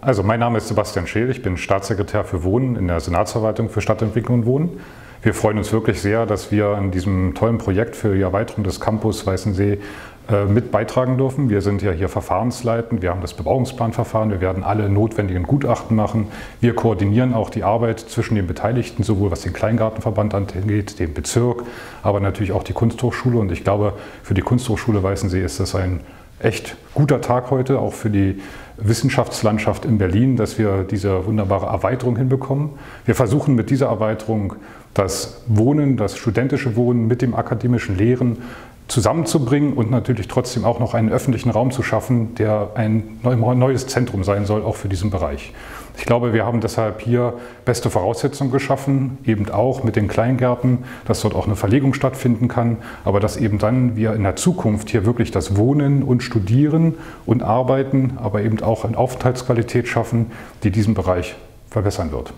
Also mein Name ist Sebastian Scheel, ich bin Staatssekretär für Wohnen in der Senatsverwaltung für Stadtentwicklung und Wohnen. Wir freuen uns wirklich sehr, dass wir an diesem tollen Projekt für die Erweiterung des Campus Weißensee äh, mit beitragen dürfen. Wir sind ja hier verfahrensleitend, wir haben das Bebauungsplanverfahren, wir werden alle notwendigen Gutachten machen. Wir koordinieren auch die Arbeit zwischen den Beteiligten, sowohl was den Kleingartenverband angeht, den Bezirk, aber natürlich auch die Kunsthochschule. Und ich glaube, für die Kunsthochschule Weißensee ist das ein echt guter Tag heute, auch für die Wissenschaftslandschaft in Berlin, dass wir diese wunderbare Erweiterung hinbekommen. Wir versuchen mit dieser Erweiterung das Wohnen, das studentische Wohnen mit dem akademischen Lehren zusammenzubringen und natürlich trotzdem auch noch einen öffentlichen Raum zu schaffen, der ein neues Zentrum sein soll, auch für diesen Bereich. Ich glaube, wir haben deshalb hier beste Voraussetzungen geschaffen, eben auch mit den Kleingärten, dass dort auch eine Verlegung stattfinden kann, aber dass eben dann wir in der Zukunft hier wirklich das Wohnen und Studieren und Arbeiten, aber eben auch eine Aufenthaltsqualität schaffen, die diesen Bereich verbessern wird.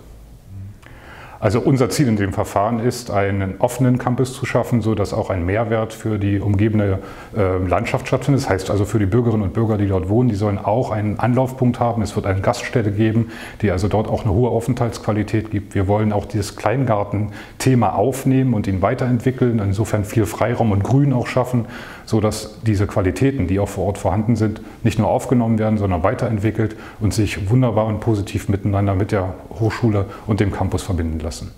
Also unser Ziel in dem Verfahren ist, einen offenen Campus zu schaffen, sodass auch ein Mehrwert für die umgebende äh, Landschaft stattfindet. Das heißt also für die Bürgerinnen und Bürger, die dort wohnen, die sollen auch einen Anlaufpunkt haben. Es wird eine Gaststätte geben, die also dort auch eine hohe Aufenthaltsqualität gibt. Wir wollen auch dieses Kleingarten-Thema aufnehmen und ihn weiterentwickeln, insofern viel Freiraum und Grün auch schaffen, sodass diese Qualitäten, die auch vor Ort vorhanden sind, nicht nur aufgenommen werden, sondern weiterentwickelt und sich wunderbar und positiv miteinander mit der Hochschule und dem Campus verbinden lassen.